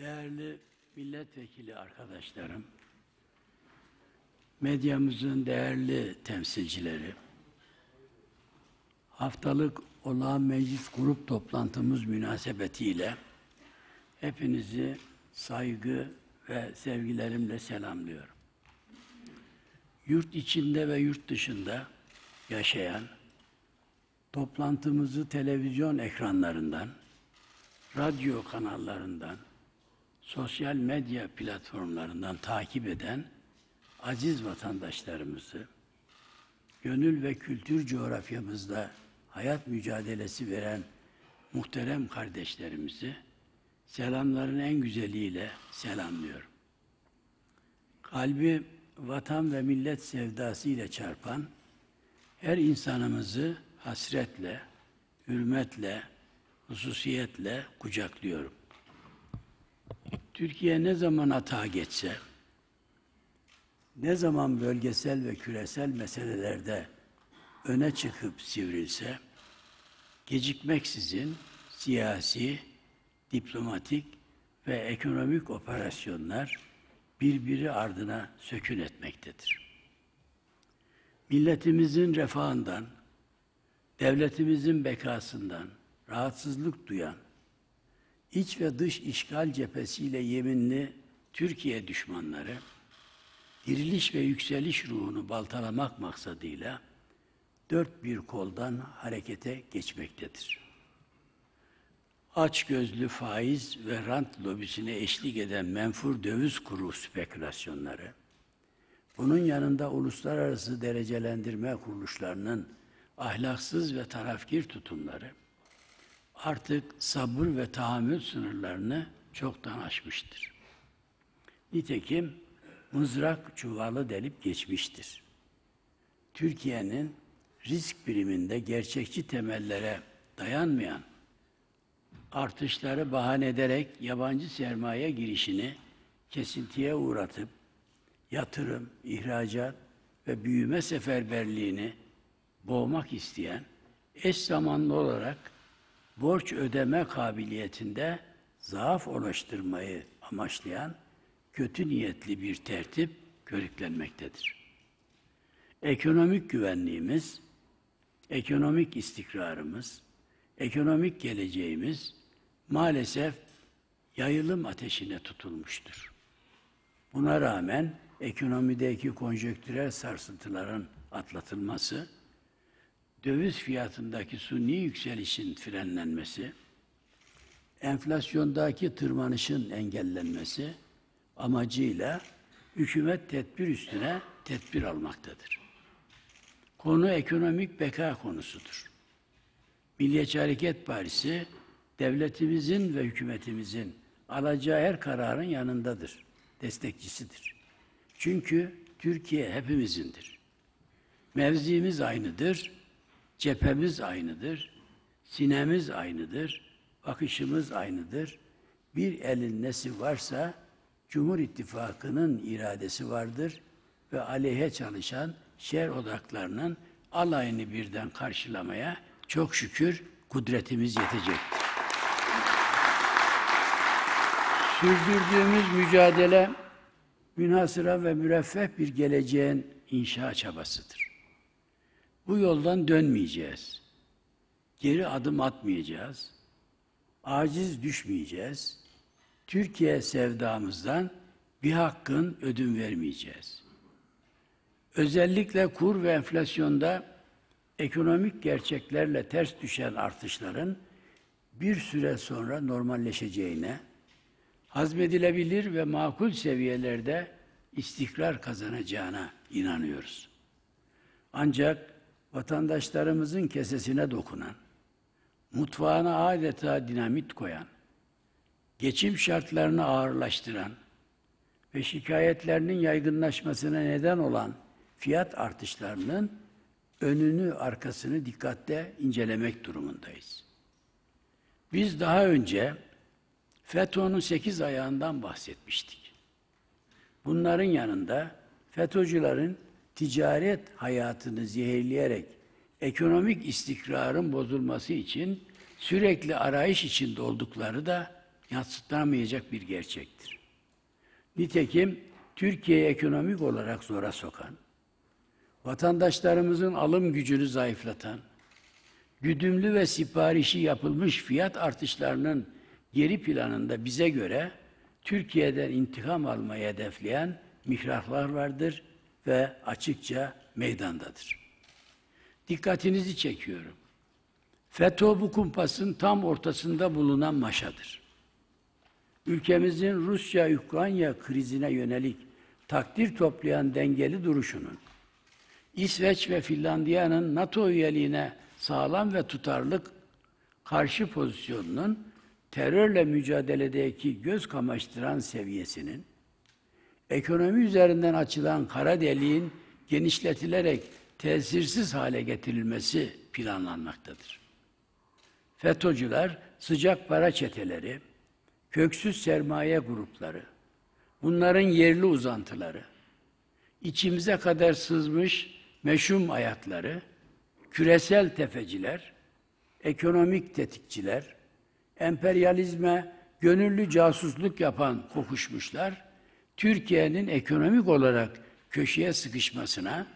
Değerli milletvekili arkadaşlarım, medyamızın değerli temsilcileri, haftalık olağan meclis grup toplantımız münasebetiyle hepinizi saygı ve sevgilerimle selamlıyorum. Yurt içinde ve yurt dışında yaşayan, toplantımızı televizyon ekranlarından, radyo kanallarından, sosyal medya platformlarından takip eden aziz vatandaşlarımızı, gönül ve kültür coğrafyamızda hayat mücadelesi veren muhterem kardeşlerimizi selamların en güzeliyle selamlıyorum. Kalbi vatan ve millet sevdası ile çarpan her insanımızı hasretle, hürmetle, hususiyetle kucaklıyorum. Türkiye ne zaman hata geçse, ne zaman bölgesel ve küresel meselelerde öne çıkıp sivrilse, gecikmeksizin siyasi, diplomatik ve ekonomik operasyonlar birbiri ardına sökün etmektedir. Milletimizin refahından, devletimizin bekasından rahatsızlık duyan, iç ve dış işgal cephesiyle yeminli Türkiye düşmanları, diriliş ve yükseliş ruhunu baltalamak maksadıyla dört bir koldan harekete geçmektedir. Aç gözlü faiz ve rant lobisine eşlik eden menfur döviz kuru spekülasyonları, bunun yanında uluslararası derecelendirme kuruluşlarının ahlaksız ve tarafgir tutumları, artık sabır ve tahammül sınırlarını çoktan aşmıştır. Nitekim mızrak çuvalı delip geçmiştir. Türkiye'nin risk biriminde gerçekçi temellere dayanmayan artışları bahane ederek yabancı sermaye girişini kesintiye uğratıp yatırım, ihracat ve büyüme seferberliğini boğmak isteyen eş zamanlı olarak borç ödeme kabiliyetinde zaaf oluşturmayı amaçlayan kötü niyetli bir tertip körüklenmektedir. Ekonomik güvenliğimiz, ekonomik istikrarımız, ekonomik geleceğimiz maalesef yayılım ateşine tutulmuştur. Buna rağmen ekonomideki konjöktürel sarsıntıların atlatılması, döviz fiyatındaki suni yükselişin frenlenmesi, enflasyondaki tırmanışın engellenmesi amacıyla hükümet tedbir üstüne tedbir almaktadır. Konu ekonomik beka konusudur. Milliyetçi Hareket Partisi devletimizin ve hükümetimizin alacağı her kararın yanındadır, destekçisidir. Çünkü Türkiye hepimizindir. Mevzimiz aynıdır, cephemiz aynıdır, sinemiz aynıdır, bakışımız aynıdır. Bir elin nesi varsa Cumhur İttifakı'nın iradesi vardır ve aleyhe çalışan şer odaklarının alayını birden karşılamaya çok şükür kudretimiz yetecektir. Sürdürdüğümüz mücadele münhasıra ve müreffeh bir geleceğin inşa çabasıdır. Bu yoldan dönmeyeceğiz. Geri adım atmayacağız. Aciz düşmeyeceğiz. Türkiye sevdamızdan bir hakkın ödün vermeyeceğiz. Özellikle kur ve enflasyonda ekonomik gerçeklerle ters düşen artışların bir süre sonra normalleşeceğine, hazmedilebilir ve makul seviyelerde istikrar kazanacağına inanıyoruz. Ancak vatandaşlarımızın kesesine dokunan, mutfağına adeta dinamit koyan, geçim şartlarını ağırlaştıran ve şikayetlerinin yaygınlaşmasına neden olan fiyat artışlarının önünü arkasını dikkatle incelemek durumundayız. Biz daha önce FETÖ'nün sekiz ayağından bahsetmiştik. Bunların yanında FETÖ'cülerin ticaret hayatını zehirleyerek ekonomik istikrarın bozulması için sürekli arayış içinde oldukları da yansıtılamayacak bir gerçektir. Nitekim Türkiye'yi ekonomik olarak zora sokan, vatandaşlarımızın alım gücünü zayıflatan, güdümlü ve siparişi yapılmış fiyat artışlarının geri planında bize göre Türkiye'den intikam almayı hedefleyen mihrahlar vardır ve açıkça meydandadır. Dikkatinizi çekiyorum. FETÖ bu kumpasın tam ortasında bulunan maşadır. Ülkemizin Rusya-Ukrayna krizine yönelik takdir toplayan dengeli duruşunun, İsveç ve Finlandiya'nın NATO üyeliğine sağlam ve tutarlık karşı pozisyonunun terörle mücadeledeki göz kamaştıran seviyesinin, ekonomi üzerinden açılan kara deliğin genişletilerek tesirsiz hale getirilmesi planlanmaktadır. FETÖ'cüler sıcak para çeteleri, köksüz sermaye grupları, bunların yerli uzantıları, içimize kadar sızmış meşhum ayakları, küresel tefeciler, ekonomik tetikçiler, emperyalizme gönüllü casusluk yapan kokuşmuşlar, Türkiye'nin ekonomik olarak köşeye sıkışmasına,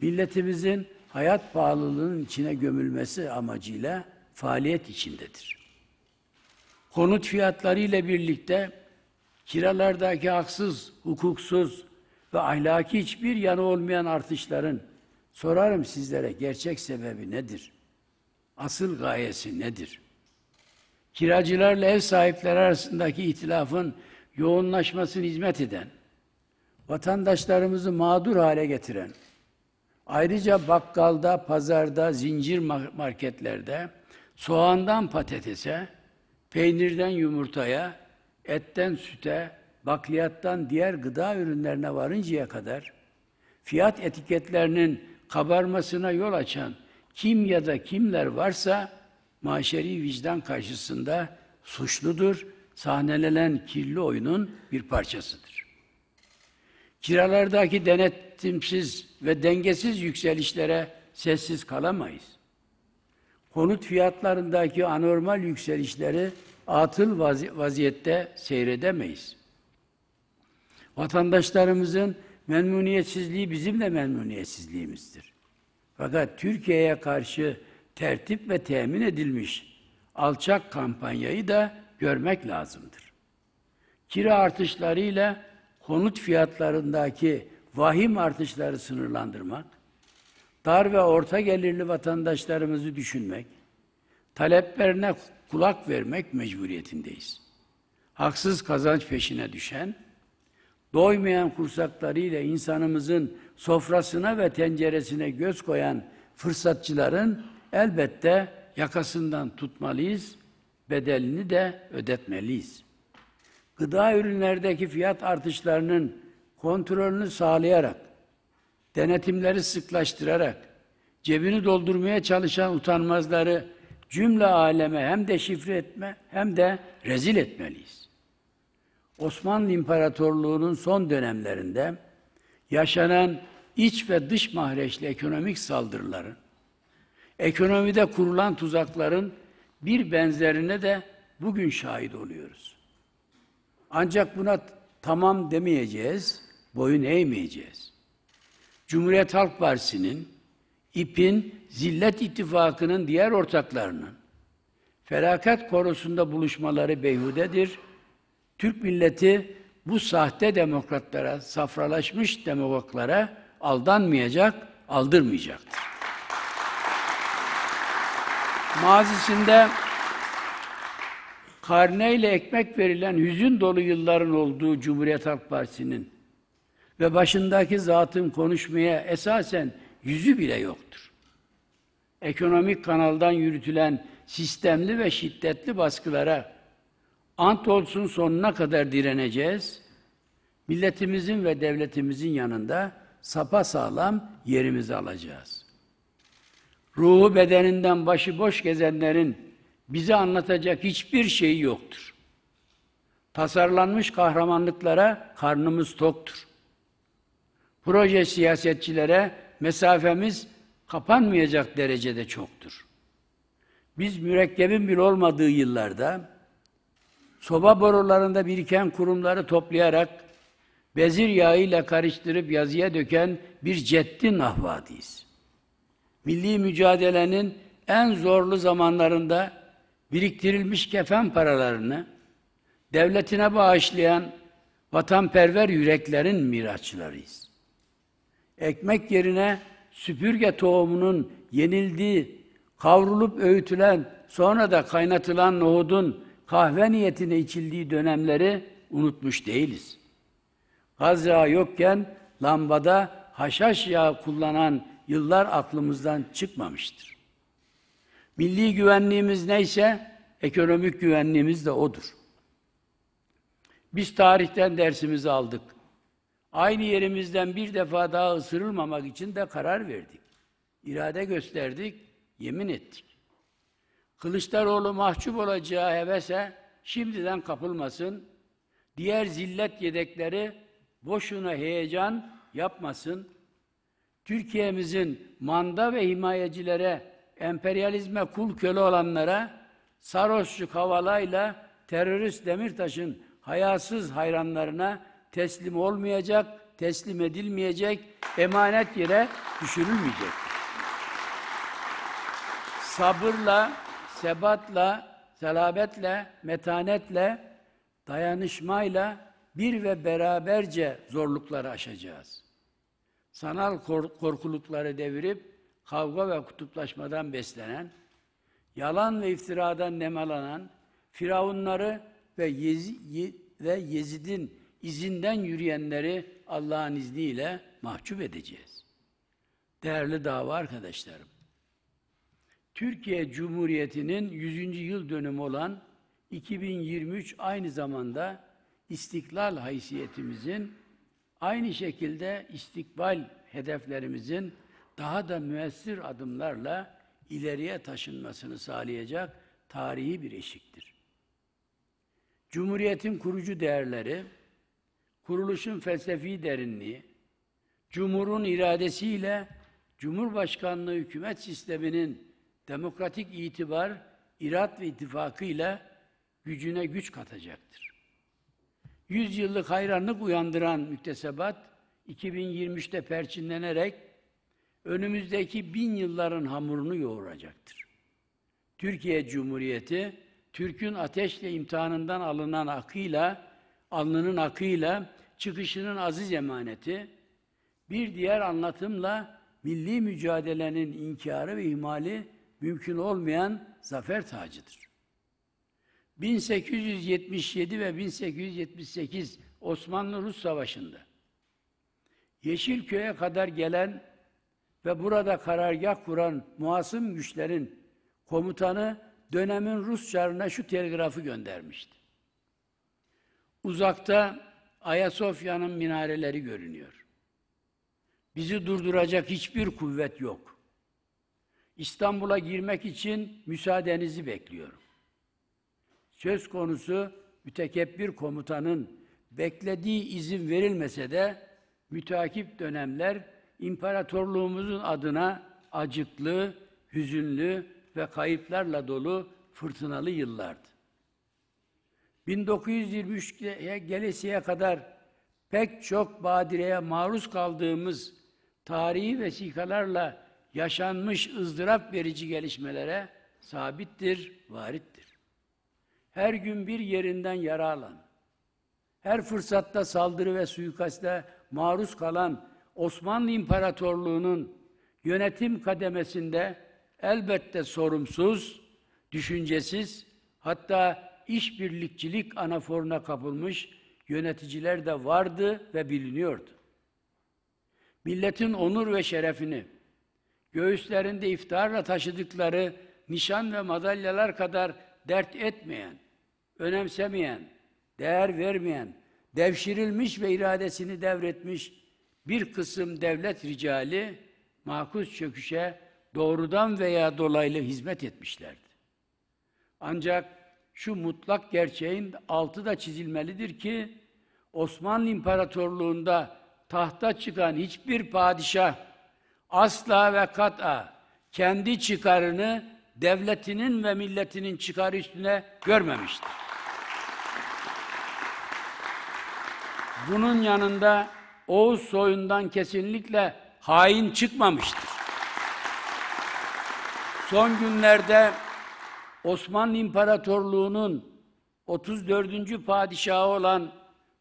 milletimizin hayat pahalılığının içine gömülmesi amacıyla faaliyet içindedir. Konut fiyatları ile birlikte kiralardaki haksız, hukuksuz ve ahlaki hiçbir yanı olmayan artışların sorarım sizlere gerçek sebebi nedir? Asıl gayesi nedir? Kiracılarla ev sahipleri arasındaki itilafın yoğunlaşmasına hizmet eden, vatandaşlarımızı mağdur hale getiren, ayrıca bakkalda, pazarda, zincir marketlerde soğandan patatese, peynirden yumurtaya, etten süte, bakliyattan diğer gıda ürünlerine varıncaya kadar fiyat etiketlerinin kabarmasına yol açan kim ya da kimler varsa maşeri vicdan karşısında suçludur, sahnelenen kirli oyunun bir parçasıdır. Kiralardaki denetimsiz ve dengesiz yükselişlere sessiz kalamayız. Konut fiyatlarındaki anormal yükselişleri atıl vaziyette seyredemeyiz. Vatandaşlarımızın memnuniyetsizliği bizim de memnuniyetsizliğimizdir. Fakat Türkiye'ye karşı tertip ve temin edilmiş alçak kampanyayı da görmek lazımdır. Kira artışlarıyla konut fiyatlarındaki vahim artışları sınırlandırmak, dar ve orta gelirli vatandaşlarımızı düşünmek, taleplerine kulak vermek mecburiyetindeyiz. Haksız kazanç peşine düşen, doymayan kursaklarıyla insanımızın sofrasına ve tenceresine göz koyan fırsatçıların elbette yakasından tutmalıyız, bedelini de ödetmeliyiz. Gıda ürünlerdeki fiyat artışlarının kontrolünü sağlayarak, denetimleri sıklaştırarak, cebini doldurmaya çalışan utanmazları cümle aleme hem de şifre etme hem de rezil etmeliyiz. Osmanlı İmparatorluğu'nun son dönemlerinde yaşanan iç ve dış mahreçli ekonomik saldırıların, ekonomide kurulan tuzakların bir benzerine de bugün şahit oluyoruz. Ancak buna tamam demeyeceğiz, boyun eğmeyeceğiz. Cumhuriyet Halk Partisi'nin, İP'in, Zillet İttifakı'nın diğer ortaklarının felaket korusunda buluşmaları beyhudedir. Türk milleti bu sahte demokratlara, safralaşmış demokratlara aldanmayacak, aldırmayacaktır. Mazisinde karneyle ekmek verilen hüzün dolu yılların olduğu Cumhuriyet Halk Partisi'nin ve başındaki zatın konuşmaya esasen yüzü bile yoktur. Ekonomik kanaldan yürütülen sistemli ve şiddetli baskılara ant olsun sonuna kadar direneceğiz. Milletimizin ve devletimizin yanında sapa sağlam yerimizi alacağız. Ruhu bedeninden başıboş gezenlerin bize anlatacak hiçbir şeyi yoktur. Tasarlanmış kahramanlıklara karnımız toktur. Proje siyasetçilere mesafemiz kapanmayacak derecede çoktur. Biz mürekkebin bir olmadığı yıllarda soba borularında biriken kurumları toplayarak bezir yağıyla karıştırıp yazıya döken bir ceddin ahvadiyiz. Milli mücadelenin en zorlu zamanlarında biriktirilmiş kefen paralarını devletine bağışlayan vatanperver yüreklerin mirasçılarıyız. Ekmek yerine süpürge tohumunun yenildiği, kavrulup öğütülen, sonra da kaynatılan nohudun kahve niyetine içildiği dönemleri unutmuş değiliz. Gaz yağı yokken lambada haşhaş yağı kullanan yıllar aklımızdan çıkmamıştır. Milli güvenliğimiz neyse ekonomik güvenliğimiz de odur. Biz tarihten dersimizi aldık. Aynı yerimizden bir defa daha ısırılmamak için de karar verdik. İrade gösterdik, yemin ettik. Kılıçdaroğlu mahcup olacağı hevese şimdiden kapılmasın. Diğer zillet yedekleri boşuna heyecan yapmasın. Türkiye'mizin manda ve himayecilere, emperyalizme kul köle olanlara, sarhoşluk havalayla terörist Demirtaş'ın hayasız hayranlarına teslim olmayacak, teslim edilmeyecek, emanet yere düşürülmeyecek. Sabırla, sebatla, selabetle, metanetle, dayanışmayla bir ve beraberce zorlukları aşacağız. Sanal korkulukları devirip kavga ve kutuplaşmadan beslenen, yalan ve iftiradan nemalanan, firavunları ve, Yezi, ve Yezid'in izinden yürüyenleri Allah'ın izniyle mahcup edeceğiz. Değerli dava arkadaşlarım, Türkiye Cumhuriyeti'nin 100. yıl dönümü olan 2023 aynı zamanda istiklal haysiyetimizin aynı şekilde istikbal hedeflerimizin daha da müessir adımlarla ileriye taşınmasını sağlayacak tarihi bir eşiktir. Cumhuriyetin kurucu değerleri, kuruluşun felsefi derinliği, Cumhur'un iradesiyle Cumhurbaşkanlığı hükümet sisteminin demokratik itibar, irat ve ittifakıyla gücüne güç katacaktır. Yüz yıllık hayranlık uyandıran müktesebat, 2023'te perçinlenerek önümüzdeki bin yılların hamurunu yoğuracaktır. Türkiye Cumhuriyeti, Türk'ün ateşle imtihanından alınan akıyla, alnının akıyla, çıkışının aziz emaneti, bir diğer anlatımla milli mücadelenin inkarı ve ihmali mümkün olmayan zafer tacıdır. 1877 ve 1878 Osmanlı-Rus Savaşı'nda Yeşilköy'e kadar gelen ve burada karargah kuran muasım güçlerin komutanı dönemin Rus çarına şu telgrafı göndermişti. Uzakta Ayasofya'nın minareleri görünüyor. Bizi durduracak hiçbir kuvvet yok. İstanbul'a girmek için müsaadenizi bekliyorum. Söz konusu mütekebbir komutanın beklediği izin verilmese de müteakip dönemler imparatorluğumuzun adına acıklı, hüzünlü ve kayıplarla dolu fırtınalı yıllardı. 1923'e gelesiye kadar pek çok badireye maruz kaldığımız tarihi vesikalarla yaşanmış ızdırap verici gelişmelere sabittir, varittir. Her gün bir yerinden yara alan, her fırsatta saldırı ve suikaste maruz kalan Osmanlı İmparatorluğu'nun yönetim kademesinde elbette sorumsuz, düşüncesiz, hatta işbirlikçilik anaforuna kapılmış yöneticiler de vardı ve biliniyordu. Milletin onur ve şerefini, göğüslerinde iftarla taşıdıkları nişan ve madalyalar kadar dert etmeyen, önemsemeyen, değer vermeyen, devşirilmiş ve iradesini devretmiş bir kısım devlet ricali makus çöküşe doğrudan veya dolaylı hizmet etmişlerdi. Ancak şu mutlak gerçeğin altı da çizilmelidir ki Osmanlı İmparatorluğu'nda tahta çıkan hiçbir padişah asla ve kat'a kendi çıkarını devletinin ve milletinin çıkarı üstüne görmemiştir. Bunun yanında Oğuz soyundan kesinlikle hain çıkmamıştır. Son günlerde Osmanlı İmparatorluğu'nun 34. padişahı olan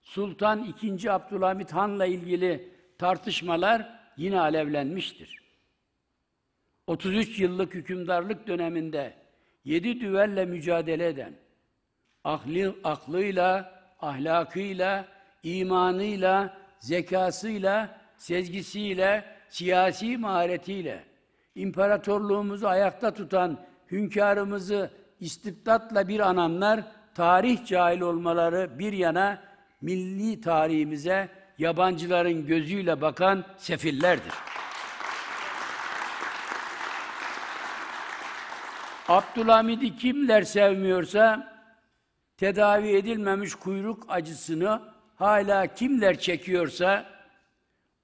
Sultan II. Abdülhamit Han'la ilgili tartışmalar yine alevlenmiştir. 33 yıllık hükümdarlık döneminde yedi düvelle mücadele eden, aklı, aklıyla, ahlakıyla, imanıyla, zekasıyla, sezgisiyle, siyasi maharetiyle, imparatorluğumuzu ayakta tutan hünkârımızı istibdatla bir ananlar, tarih cahil olmaları bir yana milli tarihimize yabancıların gözüyle bakan sefillerdir. Abdülhamid'i kimler sevmiyorsa tedavi edilmemiş kuyruk acısını hala kimler çekiyorsa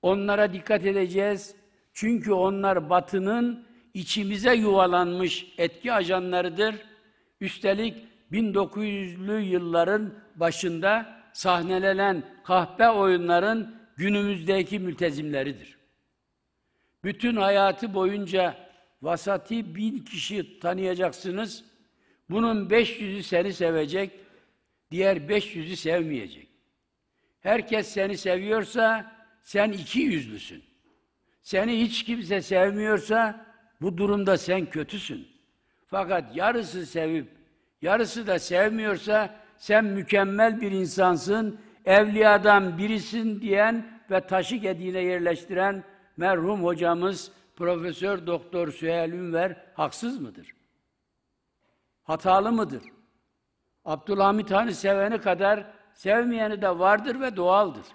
onlara dikkat edeceğiz. Çünkü onlar batının içimize yuvalanmış etki ajanlarıdır. Üstelik 1900'lü yılların başında sahnelenen kahpe oyunların günümüzdeki mültezimleridir. Bütün hayatı boyunca vasati bin kişi tanıyacaksınız. Bunun 500'ü seni sevecek, diğer 500'ü sevmeyecek. Herkes seni seviyorsa sen iki yüzlüsün. Seni hiç kimse sevmiyorsa bu durumda sen kötüsün. Fakat yarısı sevip yarısı da sevmiyorsa sen mükemmel bir insansın, evliyadan birisin diyen ve taşı gediğine yerleştiren merhum hocamız Profesör Doktor Süheyl Ünver haksız mıdır? Hatalı mıdır? Abdülhamit Han'ı seveni kadar sevmeyeni de vardır ve doğaldır.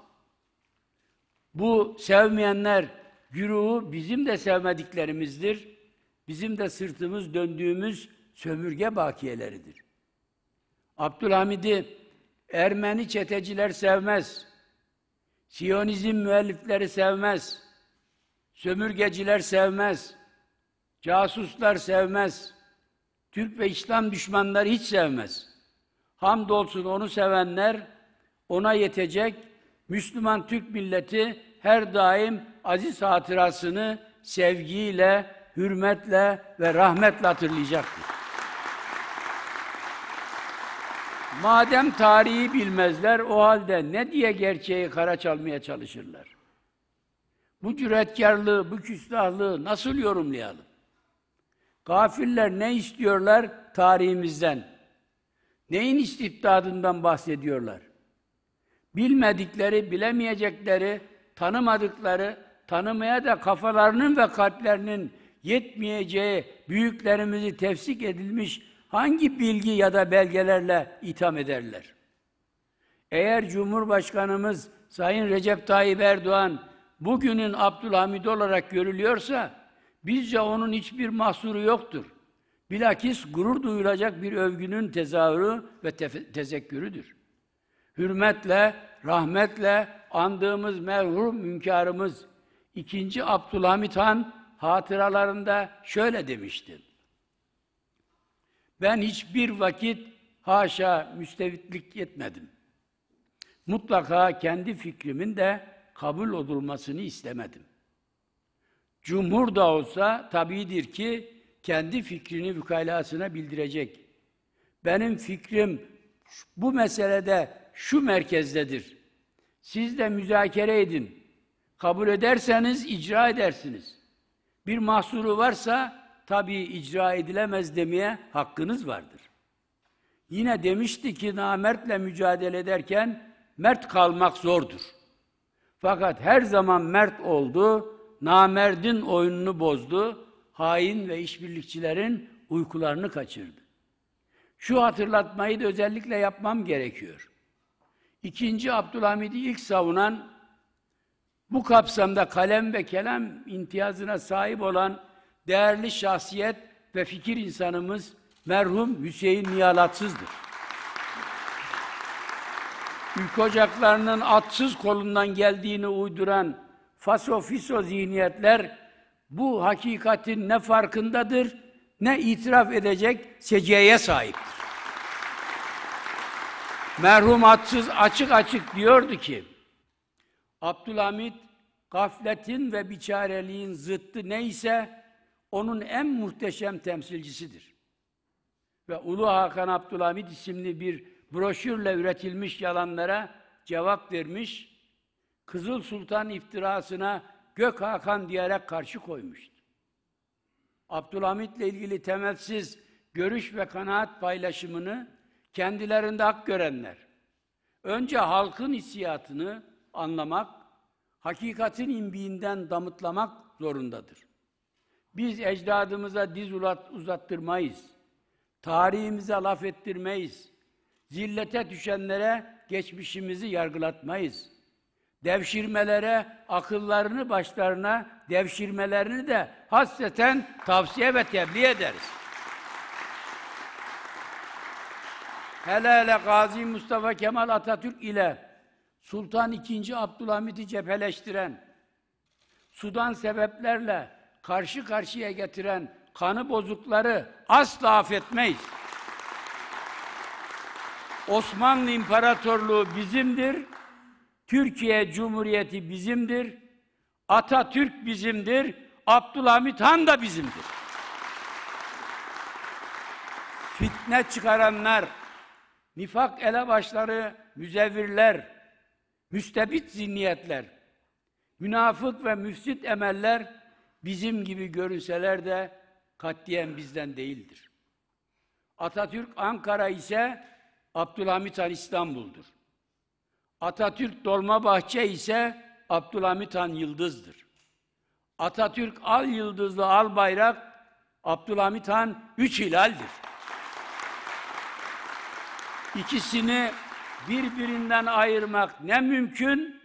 Bu sevmeyenler güruhu bizim de sevmediklerimizdir. Bizim de sırtımız döndüğümüz sömürge bakiyeleridir. Abdülhamid'i Ermeni çeteciler sevmez. Siyonizm müellifleri sevmez. Sömürgeciler sevmez. Casuslar sevmez. Türk ve İslam düşmanları hiç sevmez. Hamdolsun onu sevenler ona yetecek Müslüman Türk milleti her daim aziz hatırasını sevgiyle, hürmetle ve rahmetle hatırlayacaktır. Madem tarihi bilmezler, o halde ne diye gerçeği kara çalmaya çalışırlar? Bu cüretkarlığı, bu küstahlığı nasıl yorumlayalım? Gafiller ne istiyorlar tarihimizden? Neyin istibdadından bahsediyorlar? Bilmedikleri, bilemeyecekleri, tanımadıkları, tanımaya da kafalarının ve kalplerinin yetmeyeceği büyüklerimizi tefsik edilmiş hangi bilgi ya da belgelerle itham ederler? Eğer Cumhurbaşkanımız Sayın Recep Tayyip Erdoğan bugünün Abdülhamid olarak görülüyorsa bizce onun hiçbir mahsuru yoktur. Bilakis gurur duyulacak bir övgünün tezahürü ve te tezekkürüdür. Hürmetle, rahmetle andığımız merhum hünkârımız 2. Abdülhamit Han hatıralarında şöyle demiştir. Ben hiçbir vakit haşa müstevitlik etmedim. Mutlaka kendi fikrimin de kabul olunmasını istemedim. Cumhur da olsa tabidir ki kendi fikrini vükalasına bildirecek. Benim fikrim bu meselede şu merkezdedir. Siz de müzakere edin. Kabul ederseniz icra edersiniz. Bir mahsuru varsa tabii icra edilemez demeye hakkınız vardır. Yine demişti ki namertle mücadele ederken mert kalmak zordur. Fakat her zaman mert oldu, namerdin oyununu bozdu, hain ve işbirlikçilerin uykularını kaçırdı. Şu hatırlatmayı da özellikle yapmam gerekiyor. İkinci Abdülhamid'i ilk savunan, bu kapsamda kalem ve kelam imtiyazına sahip olan değerli şahsiyet ve fikir insanımız merhum Hüseyin Niyalatsız'dır. Ülke ocaklarının atsız kolundan geldiğini uyduran faso fiso zihniyetler bu hakikatin ne farkındadır ne itiraf edecek seciyeye sahiptir. Merhum atsız açık açık diyordu ki Abdülhamit gafletin ve biçareliğin zıttı neyse onun en muhteşem temsilcisidir. Ve Ulu Hakan Abdülhamit isimli bir broşürle üretilmiş yalanlara cevap vermiş, Kızıl Sultan iftirasına Gök Hakan diyerek karşı koymuştu. Abdülhamit'le ilgili temelsiz görüş ve kanaat paylaşımını kendilerinde hak görenler, önce halkın hissiyatını anlamak, hakikatin imbiğinden damıtlamak zorundadır. Biz ecdadımıza diz uzattırmayız. Tarihimize laf ettirmeyiz. Zillete düşenlere geçmişimizi yargılatmayız. Devşirmelere akıllarını başlarına devşirmelerini de hasreten tavsiye ve tebliğ ederiz. Hele hele Gazi Mustafa Kemal Atatürk ile Sultan II. Abdülhamit'i cepheleştiren, sudan sebeplerle karşı karşıya getiren kanı bozukları asla affetmeyiz. Osmanlı İmparatorluğu bizimdir, Türkiye Cumhuriyeti bizimdir, Atatürk bizimdir, Abdülhamit Han da bizimdir. Fitne çıkaranlar, nifak elebaşları, müzevvirler, müstebit zihniyetler, münafık ve müfsit emeller bizim gibi görünseler de katliyen bizden değildir. Atatürk Ankara ise Abdülhamit Han İstanbul'dur. Atatürk Dolmabahçe ise Abdülhamit Han Yıldız'dır. Atatürk al yıldızlı al bayrak, Abdülhamit Han üç hilaldir. İkisini birbirinden ayırmak ne mümkün?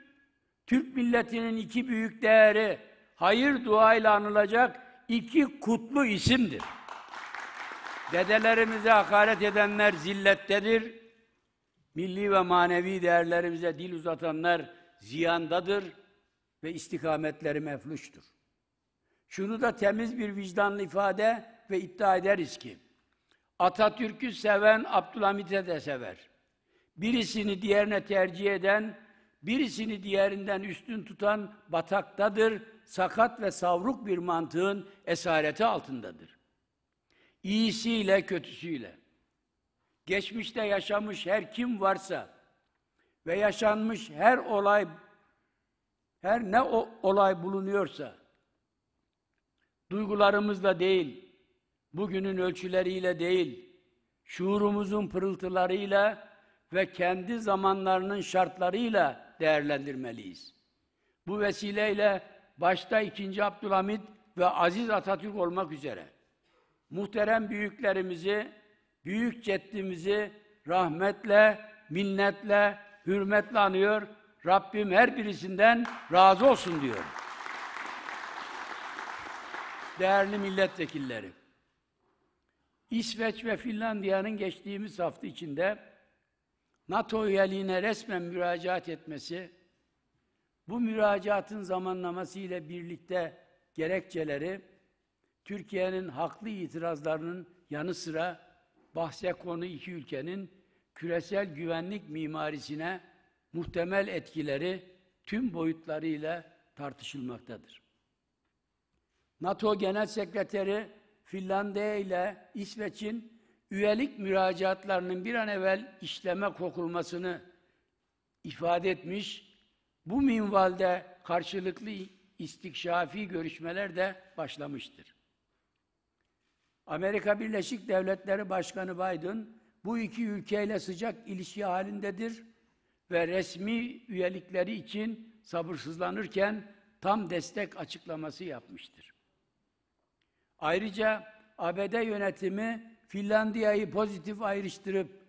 Türk milletinin iki büyük değeri hayır duayla anılacak iki kutlu isimdir. Dedelerimize hakaret edenler zillettedir. Milli ve manevi değerlerimize dil uzatanlar ziyandadır ve istikametleri mefluştur. Şunu da temiz bir vicdanlı ifade ve iddia ederiz ki, Atatürk'ü seven Abdülhamit'e de sever. Birisini diğerine tercih eden, birisini diğerinden üstün tutan bataktadır, sakat ve savruk bir mantığın esareti altındadır. İyisiyle kötüsüyle, geçmişte yaşamış her kim varsa ve yaşanmış her olay, her ne o olay bulunuyorsa, duygularımızla değil, bugünün ölçüleriyle değil, şuurumuzun pırıltılarıyla ve kendi zamanlarının şartlarıyla değerlendirmeliyiz. Bu vesileyle başta 2. Abdülhamit ve Aziz Atatürk olmak üzere muhterem büyüklerimizi, büyük ceddimizi rahmetle, minnetle, hürmetle anıyor. Rabbim her birisinden razı olsun diyor. Değerli milletvekilleri, İsveç ve Finlandiya'nın geçtiğimiz hafta içinde NATO üyeliğine resmen müracaat etmesi, bu müracaatın zamanlaması ile birlikte gerekçeleri, Türkiye'nin haklı itirazlarının yanı sıra bahse konu iki ülkenin küresel güvenlik mimarisine muhtemel etkileri tüm boyutlarıyla tartışılmaktadır. NATO Genel Sekreteri Finlandiya ile İsveç'in üyelik müracaatlarının bir an evvel işleme kokulmasını ifade etmiş, bu minvalde karşılıklı istikşafi görüşmeler de başlamıştır. Amerika Birleşik Devletleri Başkanı Biden bu iki ülkeyle sıcak ilişki halindedir ve resmi üyelikleri için sabırsızlanırken tam destek açıklaması yapmıştır. Ayrıca ABD yönetimi Finlandiya'yı pozitif ayrıştırıp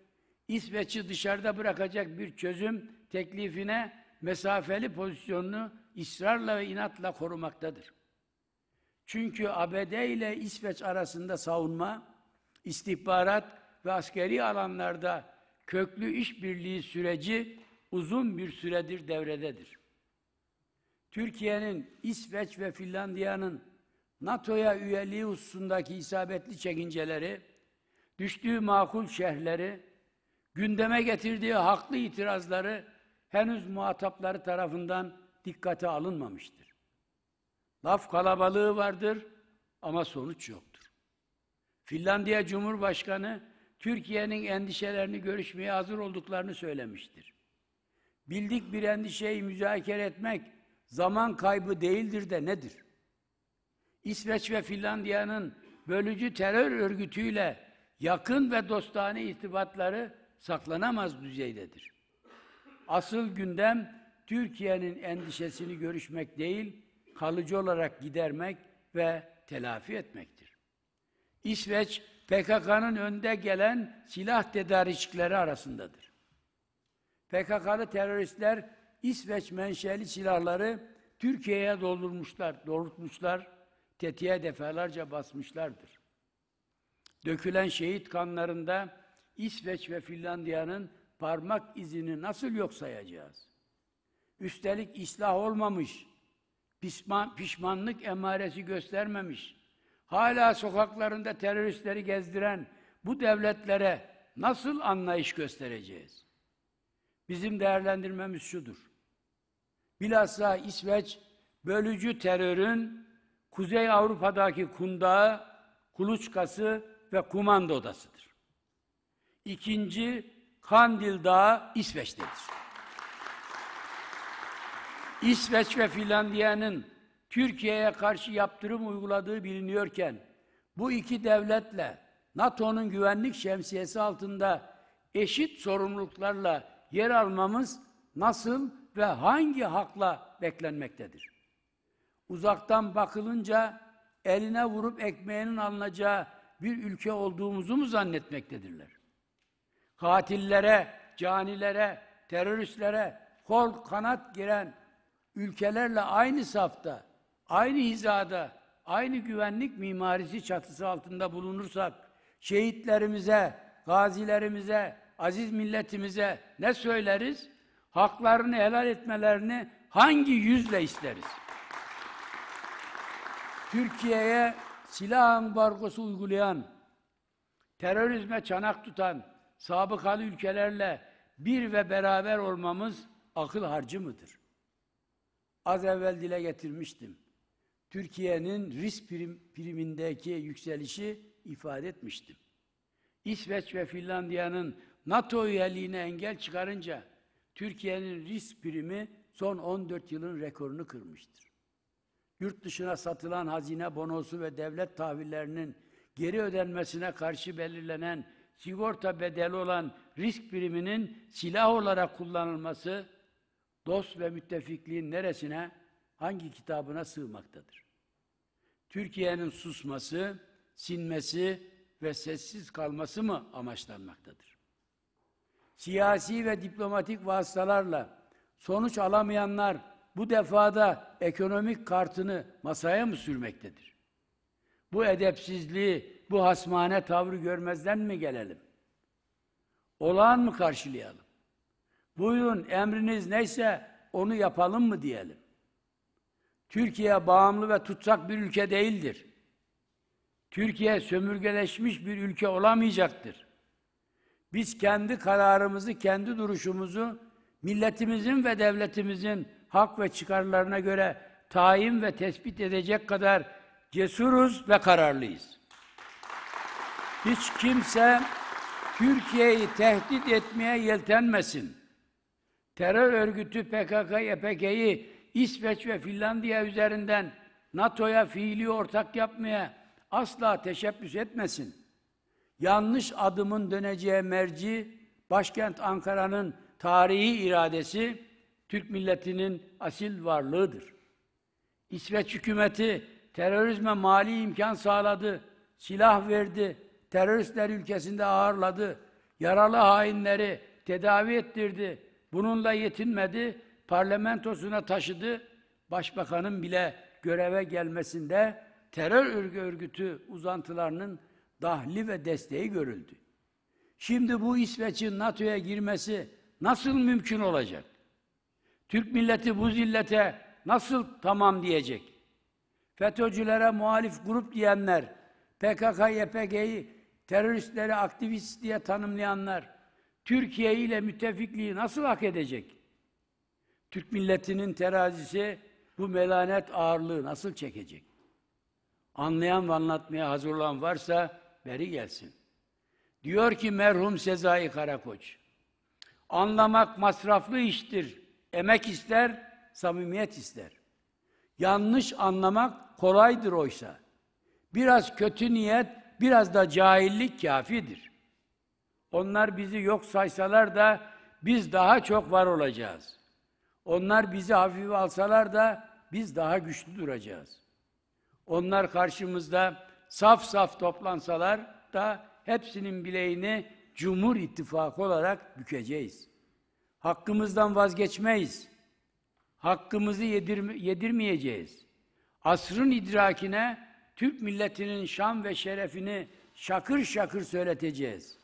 İsveç'i dışarıda bırakacak bir çözüm teklifine mesafeli pozisyonunu ısrarla ve inatla korumaktadır. Çünkü ABD ile İsveç arasında savunma, istihbarat ve askeri alanlarda köklü işbirliği süreci uzun bir süredir devrededir. Türkiye'nin, İsveç ve Finlandiya'nın NATO'ya üyeliği hususundaki isabetli çekinceleri, düştüğü makul şerhleri, gündeme getirdiği haklı itirazları henüz muhatapları tarafından dikkate alınmamıştır. Laf kalabalığı vardır ama sonuç yoktur. Finlandiya Cumhurbaşkanı Türkiye'nin endişelerini görüşmeye hazır olduklarını söylemiştir. Bildik bir endişeyi müzakere etmek zaman kaybı değildir de nedir? İsveç ve Finlandiya'nın bölücü terör örgütüyle yakın ve dostane irtibatları saklanamaz düzeydedir. Asıl gündem Türkiye'nin endişesini görüşmek değil, kalıcı olarak gidermek ve telafi etmektir. İsveç, PKK'nın önde gelen silah tedarikçileri arasındadır. PKK'lı teröristler İsveç menşeli silahları Türkiye'ye doldurmuşlar, doğrultmuşlar, tetiğe defalarca basmışlardır. Dökülen şehit kanlarında İsveç ve Finlandiya'nın parmak izini nasıl yok sayacağız? Üstelik islah olmamış, pişman, pişmanlık emaresi göstermemiş, hala sokaklarında teröristleri gezdiren bu devletlere nasıl anlayış göstereceğiz? Bizim değerlendirmemiz şudur. Bilhassa İsveç, bölücü terörün Kuzey Avrupa'daki kundağı, kuluçkası ve kumanda odasıdır. İkinci, Kandil Dağı İsveç'tedir. İsveç ve Finlandiya'nın Türkiye'ye karşı yaptırım uyguladığı biliniyorken, bu iki devletle NATO'nun güvenlik şemsiyesi altında eşit sorumluluklarla yer almamız nasıl ve hangi hakla beklenmektedir? Uzaktan bakılınca eline vurup ekmeğinin alınacağı bir ülke olduğumuzu mu zannetmektedirler? Katillere, canilere, teröristlere kol kanat giren ülkelerle aynı safta, aynı hizada, aynı güvenlik mimarisi çatısı altında bulunursak, şehitlerimize, gazilerimize, aziz milletimize ne söyleriz? Haklarını helal etmelerini hangi yüzle isteriz? Türkiye'ye silah ambargosu uygulayan, terörizme çanak tutan sabıkalı ülkelerle bir ve beraber olmamız akıl harcı mıdır? Az evvel dile getirmiştim. Türkiye'nin risk prim, primindeki yükselişi ifade etmiştim. İsveç ve Finlandiya'nın NATO üyeliğine engel çıkarınca Türkiye'nin risk primi son 14 yılın rekorunu kırmıştır. Yurt dışına satılan hazine bonosu ve devlet tahvillerinin geri ödenmesine karşı belirlenen sigorta bedeli olan risk priminin silah olarak kullanılması dost ve müttefikliğin neresine, hangi kitabına sığmaktadır? Türkiye'nin susması, sinmesi ve sessiz kalması mı amaçlanmaktadır? Siyasi ve diplomatik vasıtalarla sonuç alamayanlar bu defada ekonomik kartını masaya mı sürmektedir? Bu edepsizliği, bu hasmane tavrı görmezden mi gelelim? Olağan mı karşılayalım? Buyurun emriniz neyse onu yapalım mı diyelim? Türkiye bağımlı ve tutsak bir ülke değildir. Türkiye sömürgeleşmiş bir ülke olamayacaktır. Biz kendi kararımızı, kendi duruşumuzu milletimizin ve devletimizin hak ve çıkarlarına göre tayin ve tespit edecek kadar cesuruz ve kararlıyız. Hiç kimse Türkiye'yi tehdit etmeye yeltenmesin. Terör örgütü PKK, YPG'yi İsveç ve Finlandiya üzerinden NATO'ya fiili ortak yapmaya asla teşebbüs etmesin. Yanlış adımın döneceği merci, başkent Ankara'nın tarihi iradesi, Türk milletinin asil varlığıdır. İsveç hükümeti terörizme mali imkan sağladı, silah verdi, teröristler ülkesinde ağırladı, yaralı hainleri tedavi ettirdi, bununla yetinmedi, parlamentosuna taşıdı, başbakanın bile göreve gelmesinde terör örgütü uzantılarının dahli ve desteği görüldü. Şimdi bu İsveç'in NATO'ya girmesi nasıl mümkün olacak? Türk milleti bu zillete nasıl tamam diyecek? FETÖ'cülere muhalif grup diyenler, PKK, YPG'yi teröristleri aktivist diye tanımlayanlar, Türkiye ile müttefikliği nasıl hak edecek? Türk milletinin terazisi bu melanet ağırlığı nasıl çekecek? Anlayan ve anlatmaya hazır olan varsa beri gelsin. Diyor ki merhum Sezai Karakoç, anlamak masraflı iştir, emek ister, samimiyet ister. Yanlış anlamak kolaydır oysa. Biraz kötü niyet, biraz da cahillik kafidir. Onlar bizi yok saysalar da biz daha çok var olacağız. Onlar bizi hafife alsalar da biz daha güçlü duracağız. Onlar karşımızda saf saf toplansalar da hepsinin bileğini Cumhur İttifakı olarak bükeceğiz. Hakkımızdan vazgeçmeyiz. Hakkımızı yedirme, yedirmeyeceğiz. Asrın idrakine Türk milletinin şan ve şerefini şakır şakır söyleteceğiz.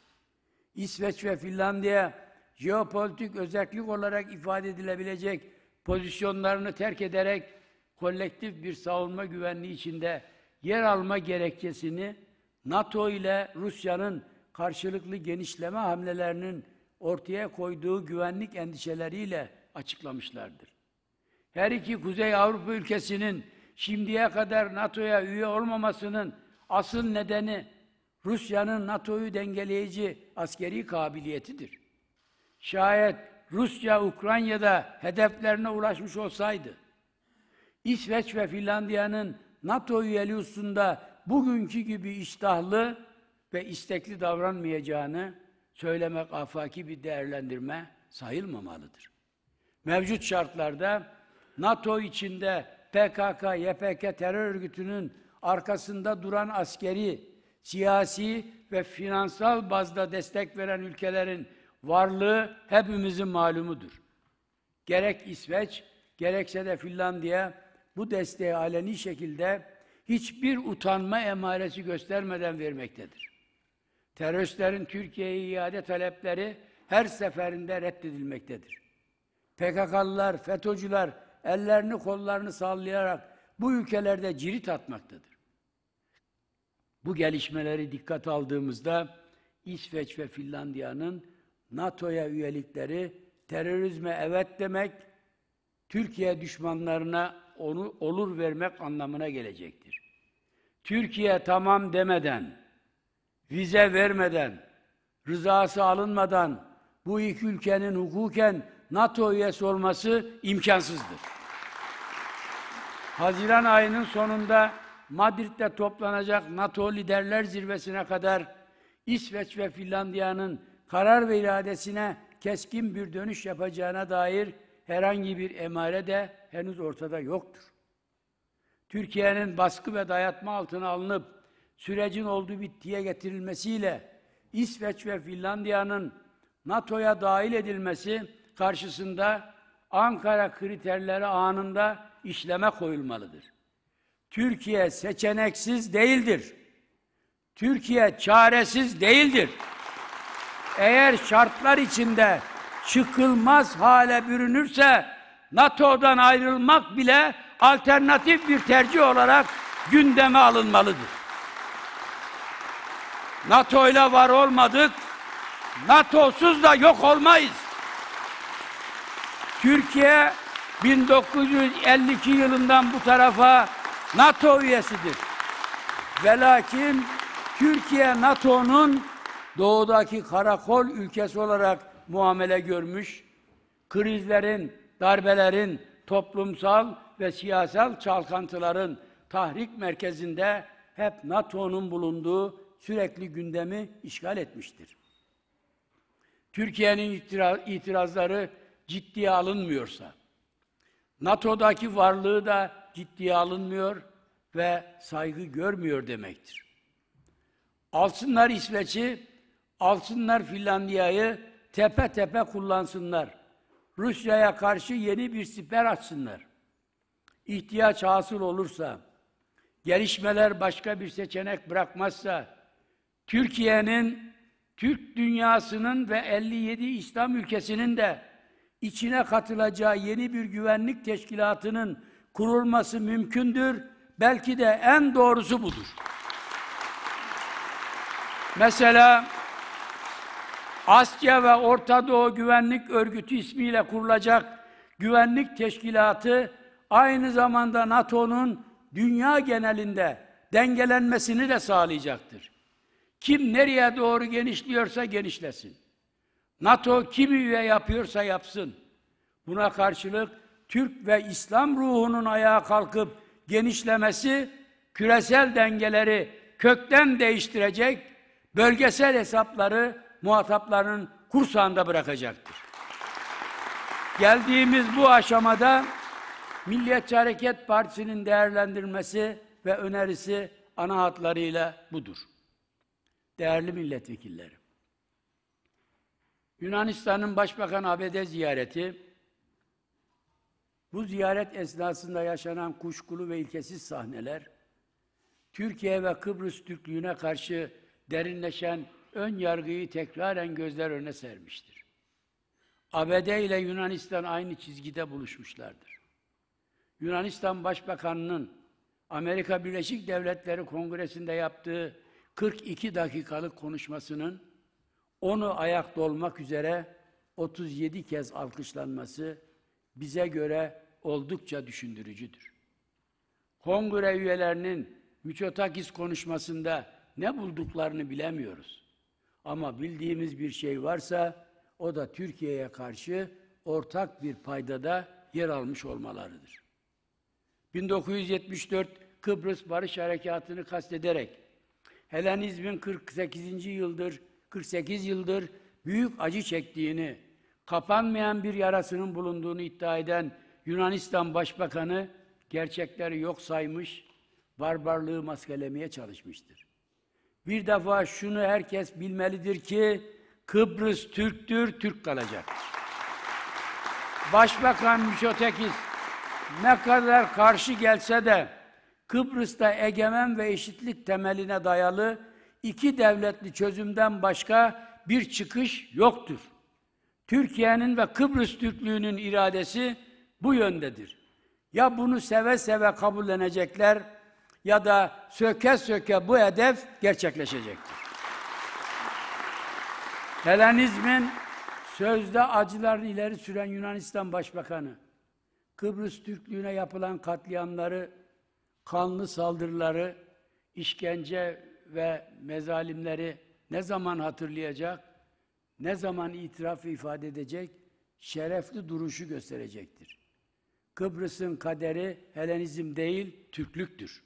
İsveç ve Finlandiya jeopolitik özellik olarak ifade edilebilecek pozisyonlarını terk ederek kolektif bir savunma güvenliği içinde yer alma gerekçesini NATO ile Rusya'nın karşılıklı genişleme hamlelerinin ortaya koyduğu güvenlik endişeleriyle açıklamışlardır. Her iki Kuzey Avrupa ülkesinin şimdiye kadar NATO'ya üye olmamasının asıl nedeni Rusya'nın NATO'yu dengeleyici askeri kabiliyetidir. Şayet Rusya Ukrayna'da hedeflerine ulaşmış olsaydı, İsveç ve Finlandiya'nın NATO üyeliği hususunda bugünkü gibi iştahlı ve istekli davranmayacağını söylemek afaki bir değerlendirme sayılmamalıdır. Mevcut şartlarda NATO içinde PKK, YPG terör örgütünün arkasında duran askeri, siyasi ve finansal bazda destek veren ülkelerin varlığı hepimizin malumudur. Gerek İsveç, gerekse de Finlandiya bu desteği aleni şekilde hiçbir utanma emaresi göstermeden vermektedir. Teröristlerin Türkiye'ye iade talepleri her seferinde reddedilmektedir. PKK'lılar, FETÖ'cüler ellerini kollarını sallayarak bu ülkelerde cirit atmaktadır. Bu gelişmeleri dikkat aldığımızda İsveç ve Finlandiya'nın NATO'ya üyelikleri terörizme evet demek, Türkiye düşmanlarına onu olur vermek anlamına gelecektir. Türkiye tamam demeden, vize vermeden, rızası alınmadan bu iki ülkenin hukuken NATO üyesi olması imkansızdır. Haziran ayının sonunda Madrid'de toplanacak NATO liderler zirvesine kadar İsveç ve Finlandiya'nın karar ve iradesine keskin bir dönüş yapacağına dair herhangi bir emare de henüz ortada yoktur. Türkiye'nin baskı ve dayatma altına alınıp sürecin olduğu bittiye getirilmesiyle İsveç ve Finlandiya'nın NATO'ya dahil edilmesi karşısında Ankara kriterleri anında işleme koyulmalıdır. Türkiye seçeneksiz değildir. Türkiye çaresiz değildir. Eğer şartlar içinde çıkılmaz hale bürünürse NATO'dan ayrılmak bile alternatif bir tercih olarak gündeme alınmalıdır. NATO ile var olmadık, NATO'suz da yok olmayız. Türkiye 1952 yılından bu tarafa NATO üyesidir. Ve lakin Türkiye NATO'nun doğudaki karakol ülkesi olarak muamele görmüş, krizlerin, darbelerin, toplumsal ve siyasal çalkantıların tahrik merkezinde hep NATO'nun bulunduğu sürekli gündemi işgal etmiştir. Türkiye'nin itirazları ciddiye alınmıyorsa, NATO'daki varlığı da ciddiye alınmıyor ve saygı görmüyor demektir. Alsınlar İsveç'i, alsınlar Finlandiya'yı, tepe tepe kullansınlar. Rusya'ya karşı yeni bir siper açsınlar. İhtiyaç hasıl olursa, gelişmeler başka bir seçenek bırakmazsa, Türkiye'nin, Türk dünyasının ve 57 İslam ülkesinin de içine katılacağı yeni bir güvenlik teşkilatının kurulması mümkündür. Belki de en doğrusu budur. Mesela Asya ve Orta Doğu Güvenlik Örgütü ismiyle kurulacak Güvenlik Teşkilatı aynı zamanda NATO'nun dünya genelinde dengelenmesini de sağlayacaktır. Kim nereye doğru genişliyorsa genişlesin. NATO kimi üye yapıyorsa yapsın. Buna karşılık Türk ve İslam ruhunun ayağa kalkıp genişlemesi küresel dengeleri kökten değiştirecek, bölgesel hesapları muhatapların kursağında bırakacaktır. Geldiğimiz bu aşamada Milliyetçi Hareket Partisi'nin değerlendirmesi ve önerisi ana hatlarıyla budur. Değerli milletvekilleri, Yunanistan'ın Başbakan ABD ziyareti, bu ziyaret esnasında yaşanan kuşkulu ve ilkesiz sahneler, Türkiye ve Kıbrıs Türklüğüne karşı derinleşen ön yargıyı tekraren gözler önüne sermiştir. ABD ile Yunanistan aynı çizgide buluşmuşlardır. Yunanistan Başbakanı'nın Amerika Birleşik Devletleri Kongresi'nde yaptığı 42 dakikalık konuşmasının onu ayakta olmak üzere 37 kez alkışlanması bize göre oldukça düşündürücüdür. Kongre üyelerinin Miçotakis konuşmasında ne bulduklarını bilemiyoruz. Ama bildiğimiz bir şey varsa o da Türkiye'ye karşı ortak bir paydada yer almış olmalarıdır. 1974 Kıbrıs Barış Harekatı'nı kastederek Helenizmin 48. yıldır 48 yıldır büyük acı çektiğini, kapanmayan bir yarasının bulunduğunu iddia eden Yunanistan Başbakanı gerçekleri yok saymış, barbarlığı maskelemeye çalışmıştır. Bir defa şunu herkes bilmelidir ki Kıbrıs Türktür, Türk kalacaktır. Başbakan Mişotekis ne kadar karşı gelse de Kıbrıs'ta egemen ve eşitlik temeline dayalı iki devletli çözümden başka bir çıkış yoktur. Türkiye'nin ve Kıbrıs Türklüğü'nün iradesi bu yöndedir. Ya bunu seve seve kabullenecekler ya da söke söke bu hedef gerçekleşecektir. Helenizmin sözde acılarını ileri süren Yunanistan Başbakanı, Kıbrıs Türklüğüne yapılan katliamları, kanlı saldırıları, işkence ve mezalimleri ne zaman hatırlayacak, ne zaman itiraf ifade edecek, şerefli duruşu gösterecektir. Kıbrıs'ın kaderi Helenizm değil, Türklüktür.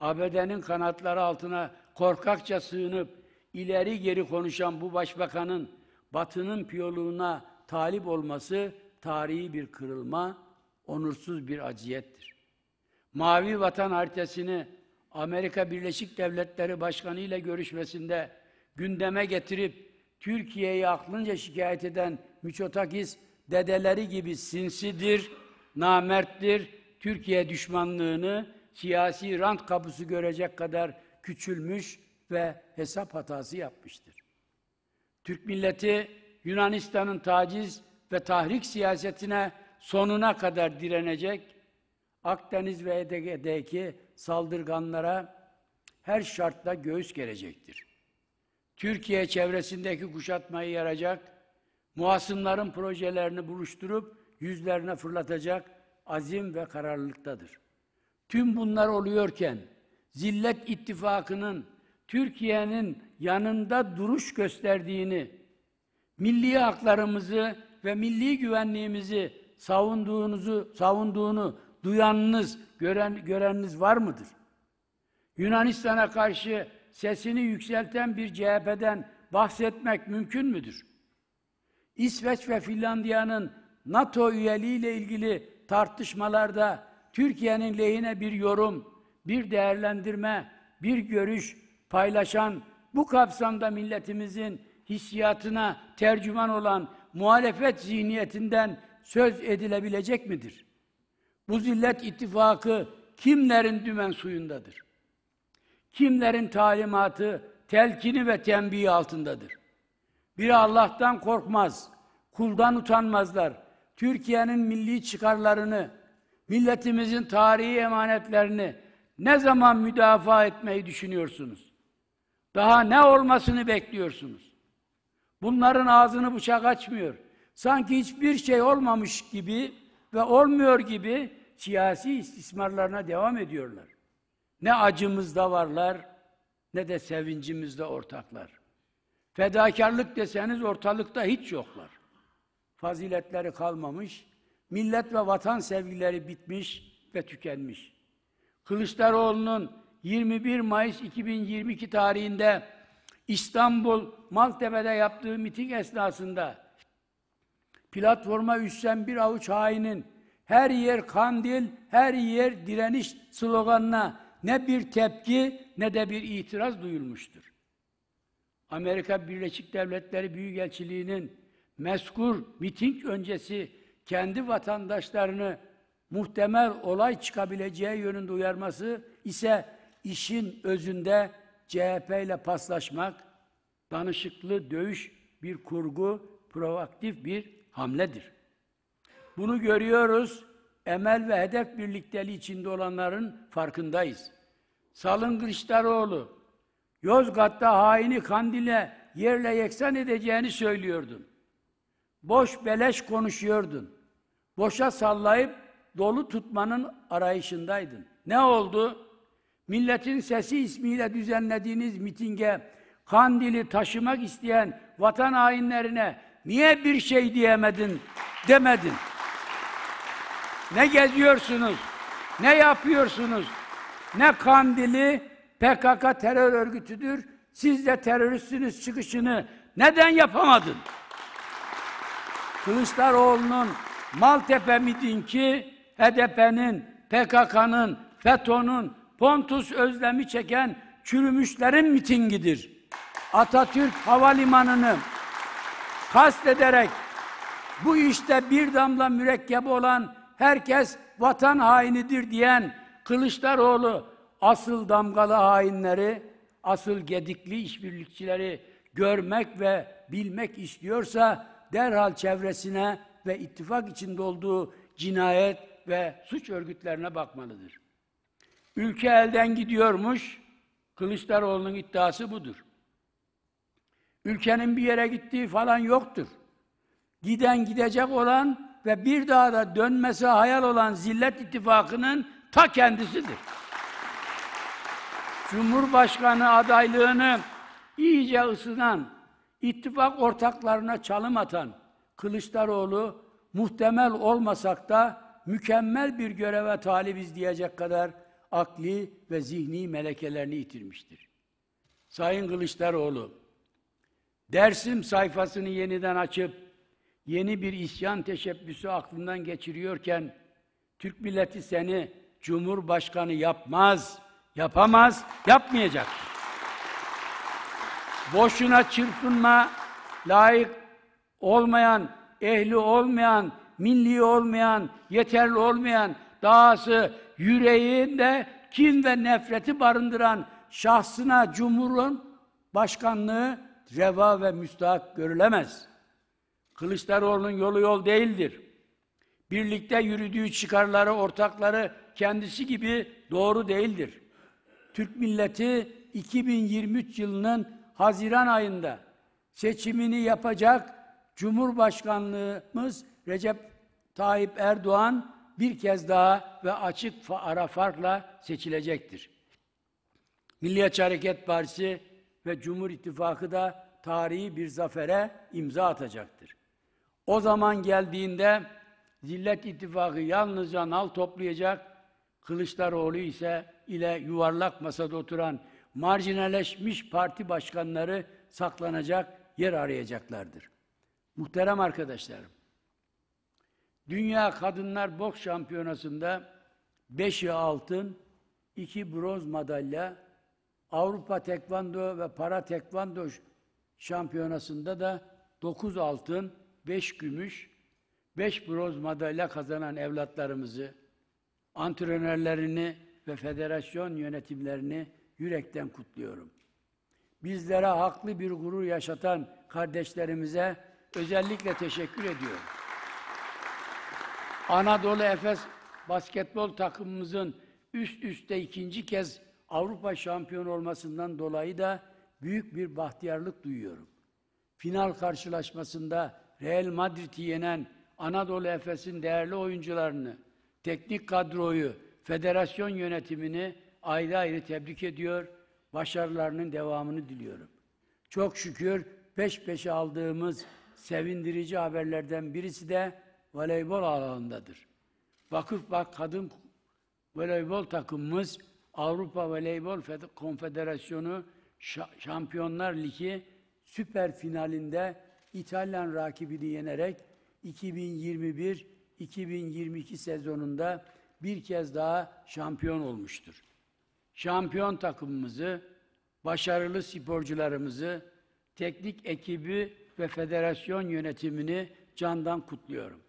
ABD'nin kanatları altına korkakça sığınıp ileri geri konuşan bu başbakanın batının piyoluğuna talip olması tarihi bir kırılma, onursuz bir aciyettir. Mavi vatan haritasını Amerika Birleşik Devletleri Başkanı ile görüşmesinde gündeme getirip Türkiye'yi aklınca şikayet eden Miçotakis dedeleri gibi sinsidir, namerttir, Türkiye düşmanlığını siyasi rant kapısı görecek kadar küçülmüş ve hesap hatası yapmıştır. Türk milleti Yunanistan'ın taciz ve tahrik siyasetine sonuna kadar direnecek, Akdeniz ve Ege'deki saldırganlara her şartta göğüs gelecektir. Türkiye çevresindeki kuşatmayı yaracak, muhasımların projelerini buluşturup yüzlerine fırlatacak azim ve kararlılıktadır. Tüm bunlar oluyorken Zillet İttifakı'nın Türkiye'nin yanında duruş gösterdiğini, milli haklarımızı ve milli güvenliğimizi savunduğunuzu, savunduğunu duyanınız, gören, göreniniz var mıdır? Yunanistan'a karşı sesini yükselten bir CHP'den bahsetmek mümkün müdür? İsveç ve Finlandiya'nın NATO üyeliği ile ilgili tartışmalarda Türkiye'nin lehine bir yorum, bir değerlendirme, bir görüş paylaşan bu kapsamda milletimizin hissiyatına tercüman olan muhalefet zihniyetinden söz edilebilecek midir? Bu zillet ittifakı kimlerin dümen suyundadır? Kimlerin talimatı, telkini ve tembihi altındadır? Biri Allah'tan korkmaz, kuldan utanmazlar. Türkiye'nin milli çıkarlarını, milletimizin tarihi emanetlerini ne zaman müdafaa etmeyi düşünüyorsunuz? Daha ne olmasını bekliyorsunuz? Bunların ağzını bıçak açmıyor. Sanki hiçbir şey olmamış gibi ve olmuyor gibi siyasi istismarlarına devam ediyorlar. Ne acımızda varlar ne de sevincimizde ortaklar. Fedakarlık deseniz ortalıkta hiç yoklar. Faziletleri kalmamış, millet ve vatan sevgileri bitmiş ve tükenmiş. Kılıçdaroğlu'nun 21 Mayıs 2022 tarihinde İstanbul Maltepe'de yaptığı miting esnasında platforma üssen bir avuç hainin her yer kandil, her yer direniş sloganına ne bir tepki ne de bir itiraz duyulmuştur. Amerika Birleşik Devletleri Büyükelçiliği'nin meskur miting öncesi kendi vatandaşlarını muhtemel olay çıkabileceği yönünde uyarması ise işin özünde CHP ile paslaşmak, danışıklı dövüş bir kurgu, proaktif bir hamledir. Bunu görüyoruz, emel ve hedef birlikteliği içinde olanların farkındayız. Salın Kılıçdaroğlu, Yozgat'ta haini Kandil'e yerle yeksan edeceğini söylüyordun. Boş beleş konuşuyordun. Boşa sallayıp dolu tutmanın arayışındaydın. Ne oldu? Milletin Sesi ismiyle düzenlediğiniz mitinge Kandil'i taşımak isteyen vatan hainlerine niye bir şey diyemedin, demedin? Ne geziyorsunuz? Ne yapıyorsunuz? Ne Kandil'i PKK terör örgütüdür. Siz de teröristsiniz çıkışını neden yapamadın? Kılıçdaroğlu'nun Maltepe mitingi HDP'nin, PKK'nın, FETÖ'nün, Pontus özlemi çeken çürümüşlerin mitingidir. Atatürk Havalimanı'nı kastederek bu işte bir damla mürekkep olan herkes vatan hainidir diyen Kılıçdaroğlu asıl damgalı hainleri, asıl gedikli işbirlikçileri görmek ve bilmek istiyorsa derhal çevresine ve ittifak içinde olduğu cinayet ve suç örgütlerine bakmalıdır. Ülke elden gidiyormuş, Kılıçdaroğlu'nun iddiası budur. Ülkenin bir yere gittiği falan yoktur. Giden gidecek olan ve bir daha da dönmesi hayal olan Zillet İttifakı'nın ta kendisidir. Cumhurbaşkanı adaylığını iyice ısınan, ittifak ortaklarına çalım atan Kılıçdaroğlu muhtemel olmasak da mükemmel bir göreve talibiz diyecek kadar akli ve zihni melekelerini yitirmiştir. Sayın Kılıçdaroğlu, Dersim sayfasını yeniden açıp yeni bir isyan teşebbüsü aklından geçiriyorken Türk milleti seni Cumhurbaşkanı yapmaz, yapamaz, yapmayacak. Boşuna çırpınma, layık olmayan, ehli olmayan, milli olmayan, yeterli olmayan, dahası yüreğinde kin ve nefreti barındıran şahsına Cumhur'un başkanlığı reva ve müstahak görülemez. Kılıçdaroğlu'nun yolu yol değildir. Birlikte yürüdüğü çıkarları, ortakları kendisi gibi doğru değildir. Türk milleti 2023 yılının Haziran ayında seçimini yapacak Cumhurbaşkanlığımız Recep Tayyip Erdoğan bir kez daha ve açık ara farkla seçilecektir. Milliyetçi Hareket Partisi ve Cumhur İttifakı da tarihi bir zafere imza atacaktır. O zaman geldiğinde Zillet İttifakı yalnızca nal toplayacak, Kılıçdaroğlu ise ile yuvarlak masada oturan marjinalleşmiş parti başkanları saklanacak yer arayacaklardır. Muhterem arkadaşlarım, Dünya Kadınlar Boks Şampiyonası'nda 5'i altın, 2 bronz madalya, Avrupa Tekvando ve Para Tekvando Şampiyonası'nda da 9 altın, 5 gümüş, 5 bronz madalya kazanan evlatlarımızı, antrenörlerini ve federasyon yönetimlerini yürekten kutluyorum. Bizlere haklı bir gurur yaşatan kardeşlerimize özellikle teşekkür ediyorum. Anadolu Efes basketbol takımımızın üst üste ikinci kez Avrupa şampiyonu olmasından dolayı da büyük bir bahtiyarlık duyuyorum. Final karşılaşmasında Real Madrid'i yenen Anadolu Efes'in değerli oyuncularını, teknik kadroyu, federasyon yönetimini ayrı ayrı tebrik ediyor, başarılarının devamını diliyorum. Çok şükür peş peşe aldığımız sevindirici haberlerden birisi de voleybol alanındadır. Vakıfbank Kadın Voleybol takımımız Avrupa Voleybol Fed- Konfederasyonu Şa- Şampiyonlar Ligi süper finalinde İtalyan rakibini yenerek 2021-2022 sezonunda bir kez daha şampiyon olmuştur. Şampiyon takımımızı, başarılı sporcularımızı, teknik ekibi ve federasyon yönetimini candan kutluyorum.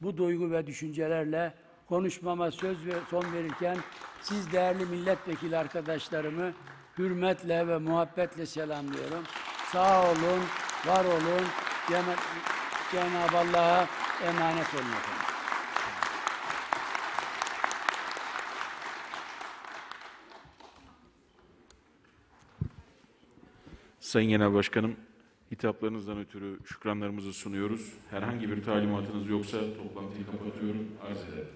Bu duygu ve düşüncelerle konuşmama söz ve son verirken siz değerli milletvekili arkadaşlarımı hürmetle ve muhabbetle selamlıyorum. Sağ olun, var olun. Cena- Cenab-ı Allah'a emanet olun efendim. Sayın Genel Başkanım, hitaplarınızdan ötürü şükranlarımızı sunuyoruz. Herhangi bir talimatınız yoksa toplantıyı kapatıyorum. Arz ederim.